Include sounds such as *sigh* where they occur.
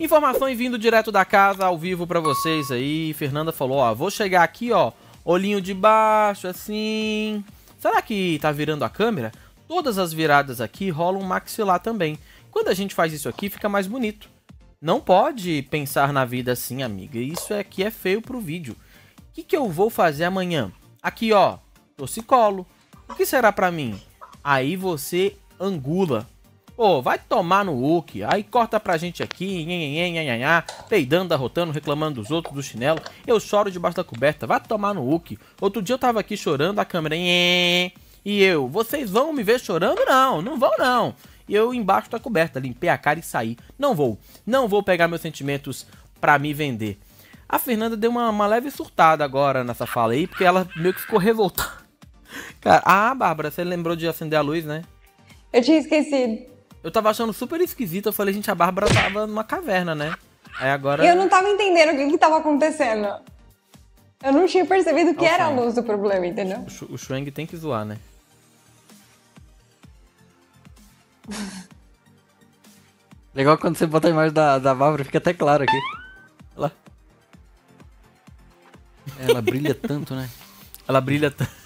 Informações vindo direto da casa, ao vivo pra vocês aí. Fernanda falou, ó, vou chegar aqui, ó, olhinho de baixo, assim. Será que tá virando a câmera? Todas as viradas aqui rolam maxilar também. Quando a gente faz isso aqui, fica mais bonito. Não pode pensar na vida assim, amiga. Isso aqui é feio pro vídeo. O que, que eu vou fazer amanhã? Aqui, ó, torcicolo. O que será pra mim? Aí você angula. Pô, vai tomar no Hulk. Aí corta pra gente aqui, nhanhanhanhanhanhá, peidando, arrotando, reclamando dos outros, do chinelo. Eu choro debaixo da coberta. Vai tomar no Hulk. Outro dia eu tava aqui chorando, a câmera... Nhê, e eu, vocês vão me ver chorando? Não, não vão não. E eu embaixo da coberta, limpei a cara e saí. Não vou. Não vou pegar meus sentimentos pra me vender. A Fernanda deu uma, leve surtada agora nessa fala aí, porque ela meio que ficou revoltada. *laughs* Ah, Bárbara, você lembrou de acender a luz, né? Eu tinha esquecido. Eu tava achando super esquisito. Eu falei, gente, a Bárbara tava numa caverna, né? Aí agora. E eu não tava entendendo o que, que tava acontecendo. Eu não tinha percebido que o era a luz do problema, entendeu? O Shuang tem que zoar, né? *laughs* Legal quando você bota a imagem da, da Bárbara, fica até claro aqui. Olha lá. Ela brilha tanto, né? Ela brilha tanto.